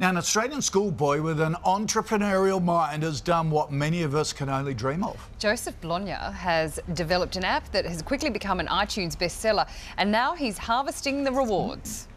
Now, an Australian schoolboy with an entrepreneurial mind has done what many of us can only dream of. Joseph Blogna has developed an app that has quickly become an iTunes bestseller, and now he's harvesting the rewards.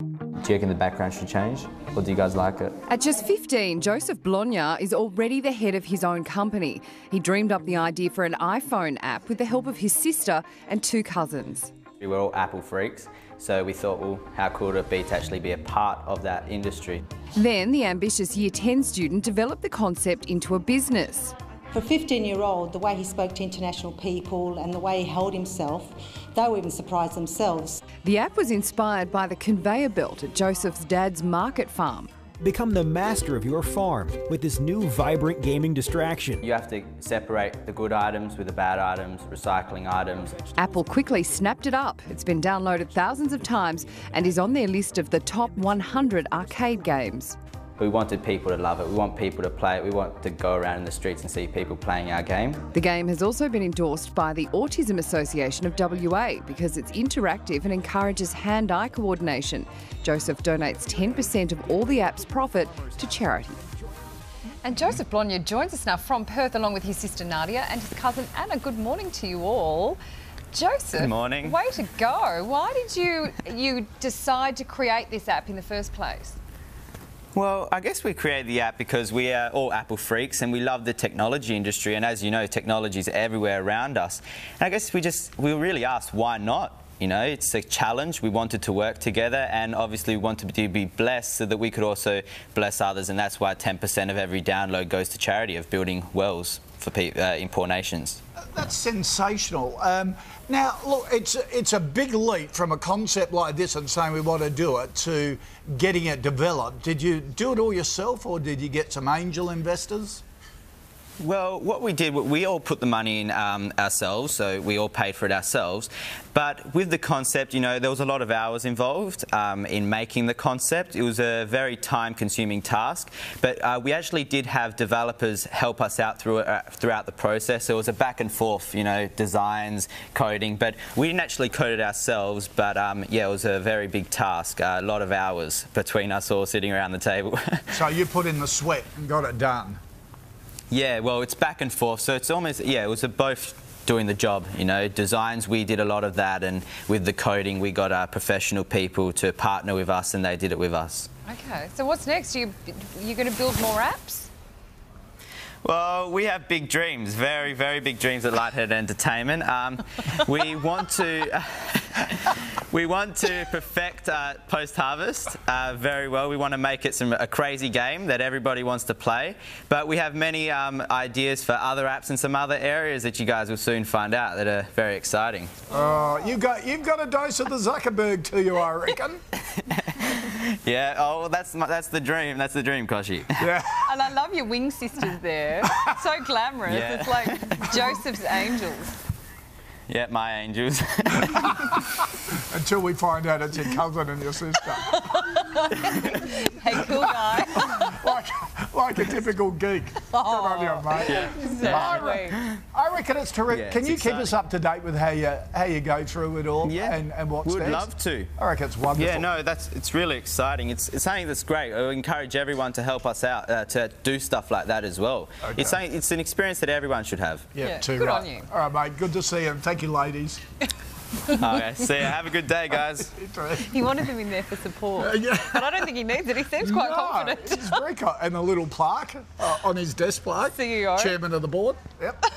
Do you reckon the background should change, or do you guys like it? At just 15, Joseph Blogna is already the head of his own company. He dreamed up the idea for an iPhone app with the help of his sister and two cousins. We were all Apple freaks, so we thought, well, how cool would it be to actually be a part of that industry? Then the ambitious Year 10 student developed the concept into a business. For a 15 year old, the way he spoke to international people and the way he held himself, they were even surprised themselves. The app was inspired by the conveyor belt at Joseph's dad's market farm. Become the master of your farm with this new vibrant gaming distraction. You have to separate the good items with the bad items, recycling items. Apple quickly snapped it up. It's been downloaded thousands of times and is on their list of the top 100 arcade games. We wanted people to love it. We want people to play it. We want to go around in the streets and see people playing our game. The game has also been endorsed by the Autism Association of WA because it's interactive and encourages hand-eye coordination. Joseph donates 10% of all the app's profit to charity. And Joseph Blogna joins us now from Perth along with his sister Nadia and his cousin Anna. Good morning to you all. Joseph, Good morning. way to go. Why did you you decide to create this app in the first place? Well, I guess we created the app because we are all Apple freaks and we love the technology industry. And as you know, technology is everywhere around us. And I guess we just, we really asked, why not? You know, it's a challenge. We wanted to work together and obviously we wanted to be blessed so that we could also bless others. And that's why 10% of every download goes to charity of building wells for uh, in poor nations. That's sensational. Um, now, look, it's it's a big leap from a concept like this and saying we want to do it to getting it developed. Did you do it all yourself, or did you get some angel investors? Well, what we did, we all put the money in um, ourselves, so we all paid for it ourselves. But with the concept, you know, there was a lot of hours involved um, in making the concept. It was a very time-consuming task, but uh, we actually did have developers help us out through, uh, throughout the process. So it was a back and forth, you know, designs, coding, but we didn't actually code it ourselves. But um, yeah, it was a very big task, uh, a lot of hours between us all sitting around the table. so you put in the sweat and got it done. Yeah, well, it's back and forth. So it's almost, yeah, it was both doing the job, you know. Designs, we did a lot of that, and with the coding, we got our professional people to partner with us, and they did it with us. Okay, so what's next? You, you're going to build more apps? Well, we have big dreams, very, very big dreams at Lighthead Entertainment. Um, we want to... we want to perfect uh, post-harvest uh, very well. We want to make it some, a crazy game that everybody wants to play. But we have many um, ideas for other apps and some other areas that you guys will soon find out that are very exciting. Oh, you got, you've got a dose of the Zuckerberg to you, I reckon. yeah, oh, well, that's, that's the dream. That's the dream, Kochie. Yeah. and I love your wing sisters there. so glamorous. Yeah. It's like Joseph's angels. Yeah, my angels. Until we find out it's your cousin and your sister. hey, cool guy. like, like a typical geek. Oh. Good on you, mate. Yeah. Exactly. I, reckon it's terrific. Yeah, Can you exciting. keep us up to date with how you how you go through it all yeah. and, and what's Would next? love to. I reckon it's wonderful. Yeah, no, that's it's really exciting. It's, it's something that's great. I encourage everyone to help us out uh, to do stuff like that as well. Okay. It's, something, it's an experience that everyone should have. Yeah, yeah. too Good right. on you. All right, mate. Good to see you. Thank you, ladies. okay, see you. Have a good day, guys. he wanted them in there for support. Uh, yeah. But I don't think he needs it. He seems quite no, confident. He's very confident. And a little plaque uh, on his desk plaque. CEO. Chairman of the board. Yep.